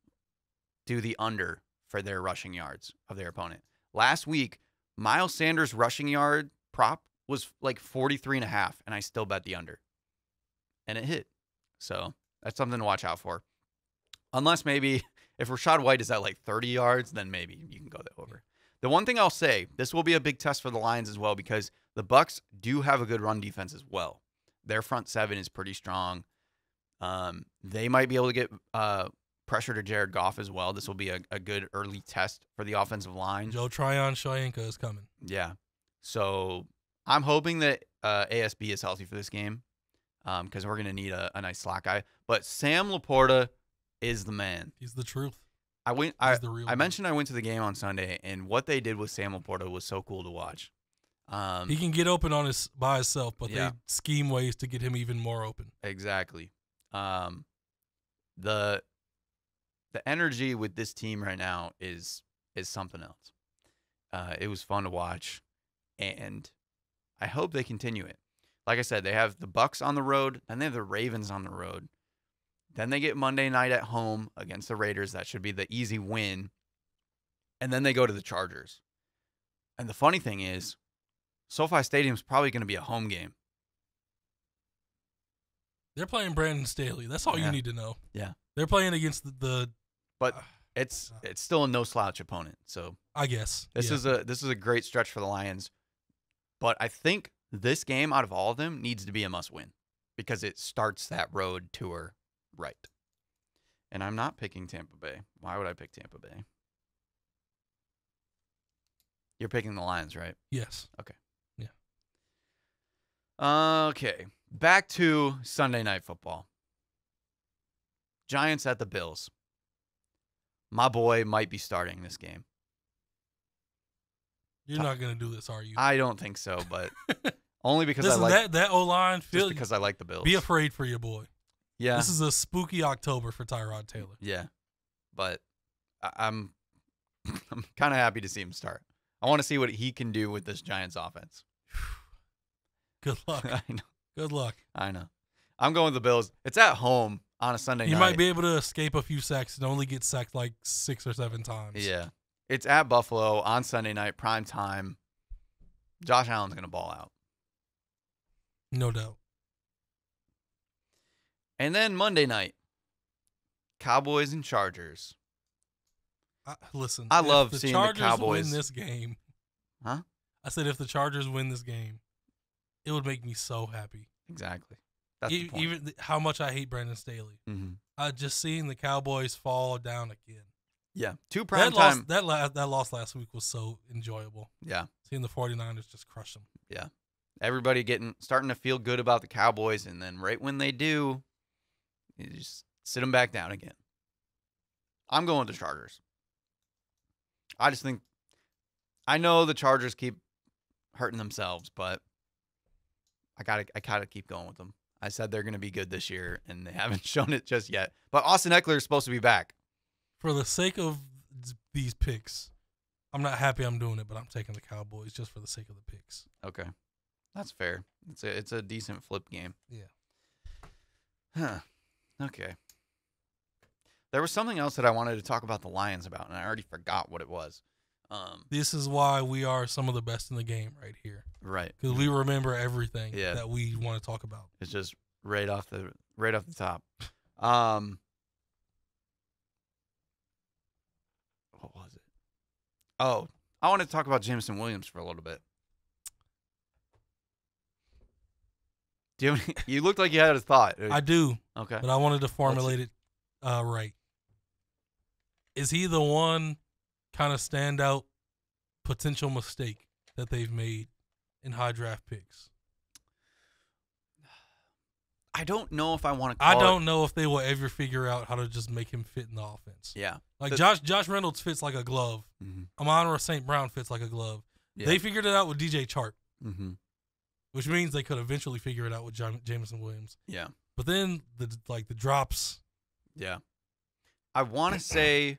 do the under for their rushing yards of their opponent. Last week, Miles Sanders' rushing yard prop was like 43 and a half, and I still bet the under. And it hit. So that's something to watch out for. Unless maybe if Rachaad White is at like 30 yards, then maybe you can go the over. The one thing I'll say, this will be a big test for the Lions as well because the Bucks do have a good run defense as well. Their front seven is pretty strong. Um, they might be able to get uh, pressure to Jared Goff as well. This will be a, a good early test for the offensive line. Joe Tryon-Shoyinka is coming. Yeah. So I'm hoping that uh, ASB is healthy for this game because we're going to need a, a nice slot guy. But Sam LaPorta is the man. He's the truth. I went. I. I mentioned I went to the game on Sunday, and what they did with Sam LaPorta was so cool to watch. Um, he can get open on his by himself, but Yeah. they scheme ways to get him even more open. Exactly. Um, the the energy with this team right now is is something else. Uh, it was fun to watch, and I hope they continue it. Like I said, they have the Bucks on the road, and they have the Ravens on the road. Then they get Monday night at home against the Raiders. That should be the easy win. And then they go to the Chargers. And the funny thing is, SoFi Stadium's probably going to be a home game. They're playing Brandon Staley. That's all Yeah. you need to know. Yeah. They're playing against the, the But ah. it's it's still a no slouch opponent. So I guess. this yeah. is a this is a great stretch for the Lions. But I think this game out of all of them needs to be a must win because it starts that road tour right. And I'm not picking Tampa Bay. Why would I pick Tampa Bay? You're picking the Lions, right? yes. Okay. Yeah. Okay. Back to Sunday night football. Giants at the Bills. My boy might be starting this game. You're not gonna do this, are you? I don't think so, but only because Listen, I like that that O line. just because I like the Bills. be afraid for your boy. yeah, This is a spooky October for Tyrod Taylor. yeah, but I- I'm I'm kind of happy to see him start. I want to see what he can do with this Giants offense. Good luck. I know, Good luck. I know. I'm going with the Bills. It's at home on a Sunday He night. might be able to escape a few sacks and only get sacked like six or seven times. Yeah. It's at Buffalo on Sunday night, prime time. Josh Allen's going to ball out. No doubt. And then Monday night, Cowboys and Chargers. I, listen, I love the seeing the Chargers Cowboys- win this game. Huh? I said if the Chargers win this game, it would make me so happy. Exactly. That's E- even th- how much I hate Brandon Staley. Mhm. Uh, just seeing the Cowboys fall down again. Yeah. Two prime That loss, time. that la- that loss last week was so enjoyable. Yeah. Seeing the 49ers just crush them. Yeah, everybody getting starting to feel good about the Cowboys and then right when they do, You just sit them back down again. I'm going with the Chargers. I just think I know the Chargers keep hurting themselves, but I gotta I gotta keep going with them. I said they're gonna be good this year, and they haven't shown it just yet. But Austin Ekeler is supposed to be back. For the sake of these picks, I'm not happy I'm doing it, but I'm taking the Cowboys just for the sake of the picks. Okay, that's fair. It's a it's a decent flip game. Yeah. Huh. Okay. There was something else that I wanted to talk about the Lions about, and I already forgot what it was. Um, This is why we are some of the best in the game right here right. because we remember everything Yeah. that we want to talk about. It's just right off the right off the top. Um, what was it? Oh, I want to talk about Jameson Williams for a little bit. Do you, any- you looked like you had a thought. I do, okay. but I wanted to formulate it uh, right. Is he the one kind of standout potential mistake that they've made in high draft picks? I don't know if I want to. I don't know if they will ever figure out how to just make him fit in the offense. Yeah. Like The- Josh Josh Reynolds fits like a glove. Mm-hmm. Amon St. Brown fits like a glove. Yeah. They figured it out with DJ Chark, mm-hmm. which means they could eventually figure it out with Jam- Jameson Williams. Yeah. But then the like the drops. Yeah. I want to say,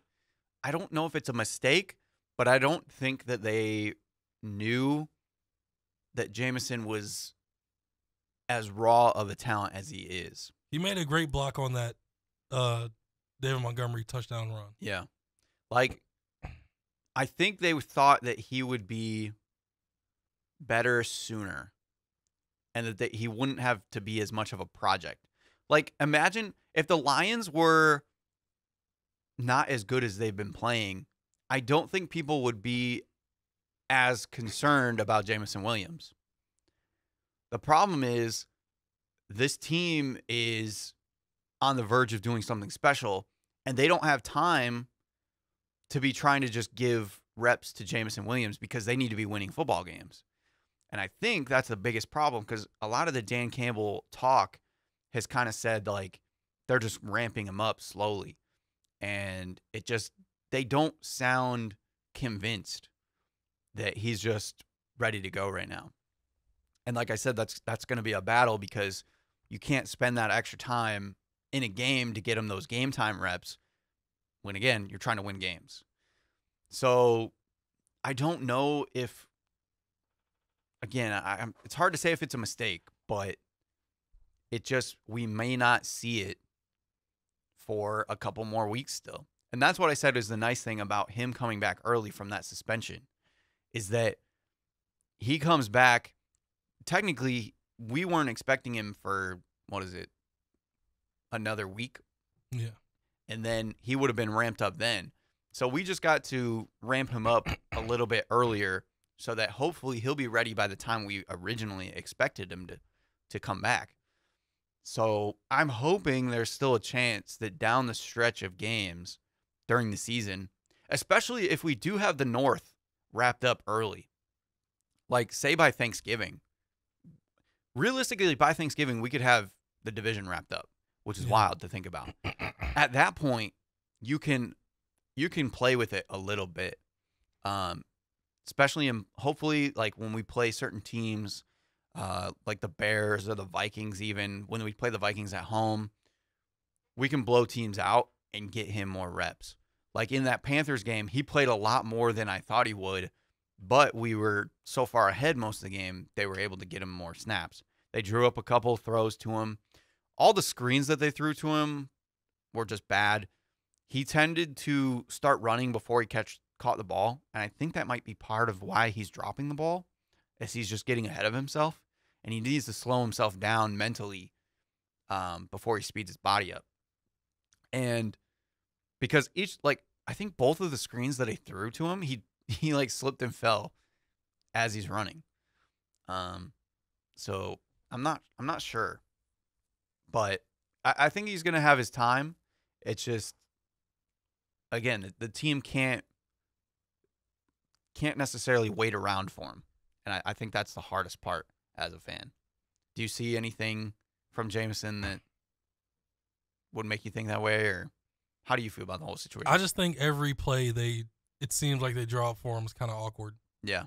I don't know if it's a mistake, but I don't think that they knew that Jameson was as raw of a talent as he is. He made a great block on that uh, David Montgomery touchdown run. Yeah. Like, I think they thought that he would be better sooner and that they, he wouldn't have to be as much of a project. Like, imagine if the Lions were not as good as they've been playing, I don't think people would be as concerned about Jameson Williams. The problem is this team is on the verge of doing something special and they don't have time to be trying to just give reps to Jameson Williams because they need to be winning football games. And I think that's the biggest problem because a lot of the Dan Campbell talk has kind of said like they're just ramping him up slowly. And it just, they don't sound convinced that he's just ready to go right now. And like I said, that's that's going to be a battle because you can't spend that extra time in a game to get him those game time reps when again you're trying to win games. So I don't know if again I, it's hard to say if it's a mistake, but it just we may not see it for a couple more weeks still. And that's what I said is the nice thing about him coming back early from that suspension is that he comes back technically we weren't expecting him for what is it another week Yeah. and then he would have been ramped up then. So we just got to ramp him up a little bit earlier so that hopefully he'll be ready by the time we originally expected him to to come back. So I'm hoping there's still a chance that down the stretch of games during the season, especially if we do have the North wrapped up early, like say by Thanksgiving, realistically by Thanksgiving we could have the division wrapped up, which is Yeah. wild to think about. At that point, you can you can play with it a little bit. Um especially in hopefully like when we play certain teams uh like the Bears or the Vikings even when we play the Vikings at home, we can blow teams out and get him more reps. Like in that Panthers game, he played a lot more than I thought he would, but we were so far ahead most of the game, they were able to get him more snaps. They drew up a couple throws to him. All the screens that they threw to him were just bad. He tended to start running before he catch caught the ball, and I think that might be part of why he's dropping the ball, as he's just getting ahead of himself, and he needs to slow himself down mentally um, before he speeds his body up. And because each like I think both of the screens that he threw to him, he he like slipped and fell as he's running. Um, so I'm not I'm not sure, but I, I think he's gonna have his time. It's just again the, the team can't can't necessarily wait around for him, and I, I think that's the hardest part as a fan. Do you see anything from Jameson that would make you think that way, or how do you feel about the whole situation? I just think every play they it seems like they draw up for him is kind of awkward. yeah,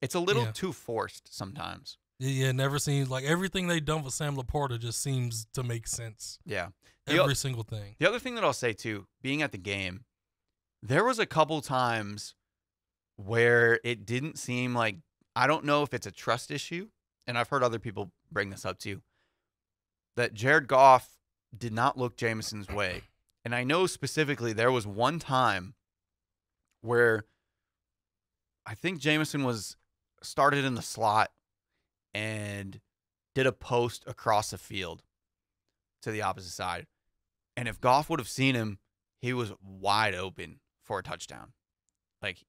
it's a little Yeah. too forced sometimes. Yeah, it never seems like everything they've done with Sam LaPorta just seems to make sense. Yeah. The o- Every single thing. The other thing that I'll say too, being at the game, there was a couple times where it didn't seem like I don't know if it's a trust issue, and I've heard other people bring this up too. That Jared Goff did not look Jameson's way. And I know specifically there was one time where I think Jameson was started in the slot and did a post across the field to the opposite side. And if Goff would have seen him, he was wide open for a touchdown. Like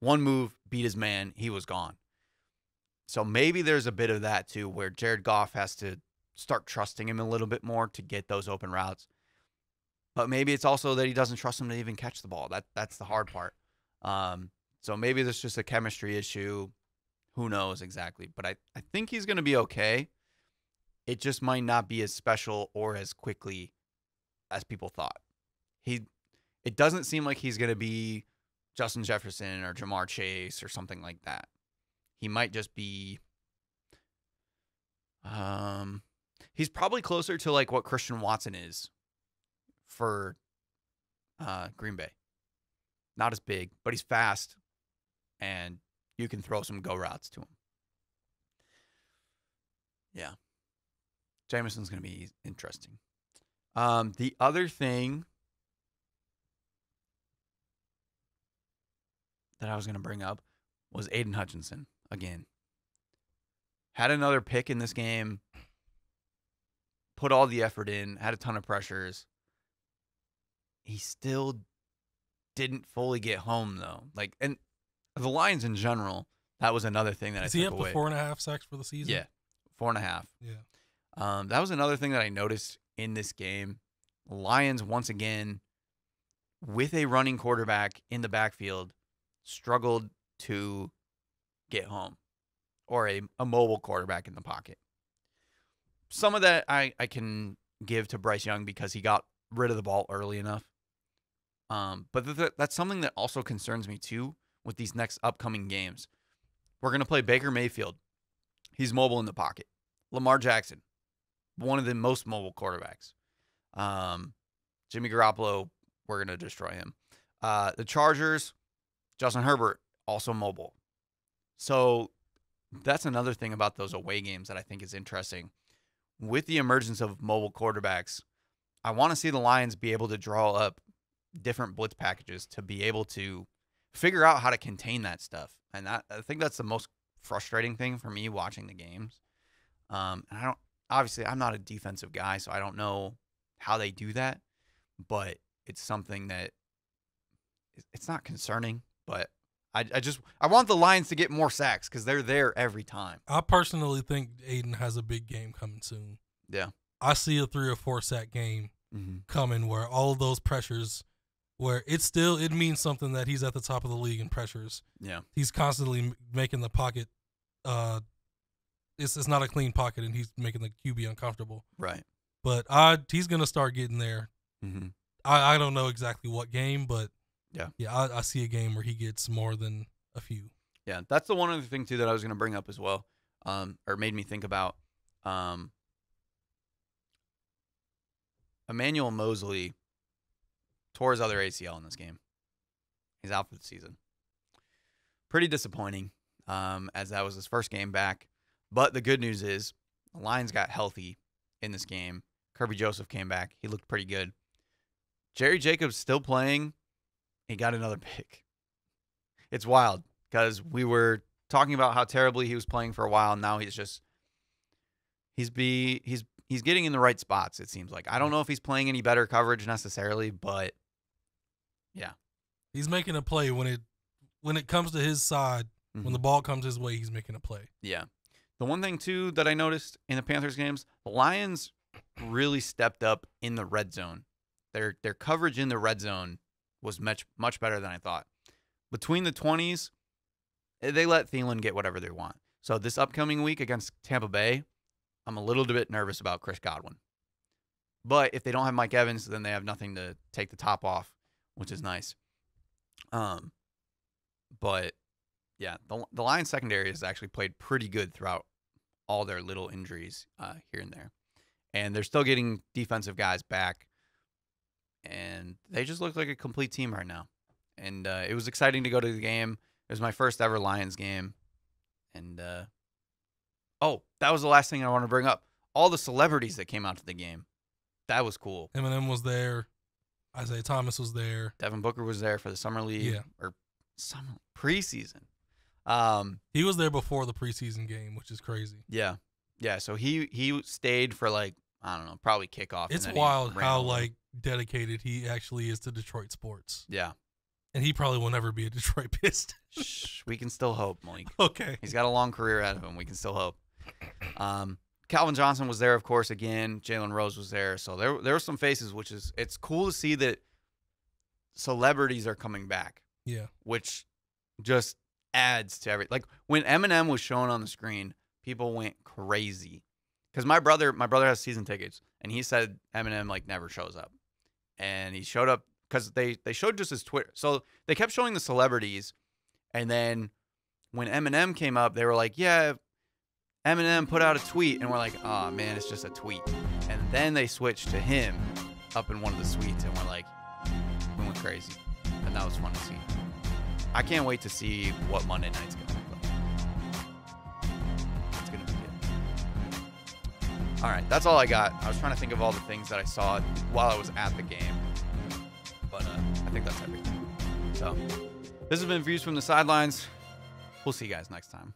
one move, beat his man, he was gone. So maybe there's a bit of that too, where Jared Goff has to start trusting him a little bit more to get those open routes. But maybe it's also that he doesn't trust him to even catch the ball. That that's the hard part. Um, so maybe there's just a chemistry issue. Who knows exactly? But I, I think he's gonna be okay. It just might not be as special or as quickly as people thought. He it doesn't seem like he's gonna be Justin Jefferson or Ja'Marr Chase or something like that. He might just be um he's probably closer to like what Christian Watson is for uh Green Bay. Not as big, but he's fast and you can throw some go routes to him. Yeah. Jameson's going to be interesting. Um, the other thing that I was going to bring up was Aidan Hutchinson again. Had another pick in this game, put all the effort in, had a ton of pressures. He still didn't fully get home though. Like, and the Lions in general, that was another thing that Is I he took up away. to four and a half sacks for the season? Yeah, four and a half. Yeah. Um, that was another thing that I noticed in this game. Lions once again, with a running quarterback in the backfield, struggled to get home, or a, a mobile quarterback in the pocket. Some of that I, I can give to Bryce Young because he got rid of the ball early enough. Um, but th- th- that's something that also concerns me too with these next upcoming games. We're gonna play Baker Mayfield. He's mobile in the pocket. Lamar Jackson, one of the most mobile quarterbacks. Um, Jimmy Garoppolo, we're gonna destroy him. Uh, the Chargers, Justin Herbert, also mobile. So that's another thing about those away games that I think is interesting. With the emergence of mobile quarterbacks, I want to see the Lions be able to draw up different blitz packages to be able to figure out how to contain that stuff. And that I think that's the most frustrating thing for me watching the games. Um, and I don't obviously I'm not a defensive guy, so I don't know how they do that, but it's something that it's- it's not concerning, but I, I just I want the Lions to get more sacks because they're there every time. I personally think Aidan has a big game coming soon. Yeah. I see a three or four sack game Mm-hmm. coming where all of those pressures, where it still it means something that he's at the top of the league in pressures. Yeah. He's constantly making the pocket. Uh, it's it's not a clean pocket, and he's making the QB uncomfortable. Right. But I he's gonna start getting there. Mm-hmm. I I don't know exactly what game, but Yeah. yeah, I, I see a game where he gets more than a few. Yeah, that's the one other thing too that I was going to bring up as well, um, or made me think about. Um, Emmanuel Moseley tore his other ACL in this game. He's out for the season. Pretty disappointing, um, as that was his first game back. But the good news is the Lions got healthy in this game. Kerby Joseph came back. He looked pretty good. Jerry Jacobs still playing. He got another pick. It's wild because we were talking about how terribly he was playing for a while. And now he's just he's be he's he's getting in the right spots. It seems like I don't know if he's playing any better coverage necessarily, but yeah, He's making a play when it when it comes to his side. When mhm. the ball comes his way, he's making a play. yeah. The one thing too that I noticed in the Panthers games, the Lions really stepped up in the red zone. Their their coverage in the red zone was much much better than I thought. Between the twenties, they let Thielen get whatever they want. So this upcoming week against Tampa Bay, I'm a little bit nervous about Chris Godwin. But if they don't have Mike Evans, then they have nothing to take the top off, which is nice. Um, but yeah, the the Lions secondary has actually played pretty good throughout all their little injuries uh, here and there, and they're still getting defensive guys back, and they just look like a complete team right now. And uh, it was exciting to go to the game. It was my first ever Lions game, and uh, oh, that was the last thing I want to bring up. All the celebrities that came out to the game, that was cool. Eminem was there. Isiah Thomas was there. Devin Booker was there for the summer league Yeah. or summer preseason. Um, He was there before the preseason game, which is crazy. yeah, yeah. So he he stayed for like I don't know, probably kickoff. It's wild how like dedicated he actually is to Detroit sports, yeah. and he probably will never be a Detroit Piston. Shh, we can still hope, Malik. okay. He's got a long career ahead of him. We can still hope. Um, Calvin Johnson was there, of course. Again, Jalen Rose was there. So there there were some faces, which is it's cool to see that celebrities are coming back. Yeah. which just adds to every like when Eminem was shown on the screen, people went crazy. Because my brother, my brother has season tickets, and he said Eminem like never shows up, and he showed up because they they showed just his Twitter. So they kept showing the celebrities, and then when Eminem came up, they were like, yeah. Eminem put out a tweet, and we're like, oh man, it's just a tweet. And then they switched to him up in one of the suites, and we're like, we went crazy. And that was fun to see. I can't wait to see what Monday night's gonna All right, that's all I got. I was trying to think of all the things that I saw while I was at the game, but uh, I think that's everything. So, this has been views from the sidelines. We'll see you guys next time.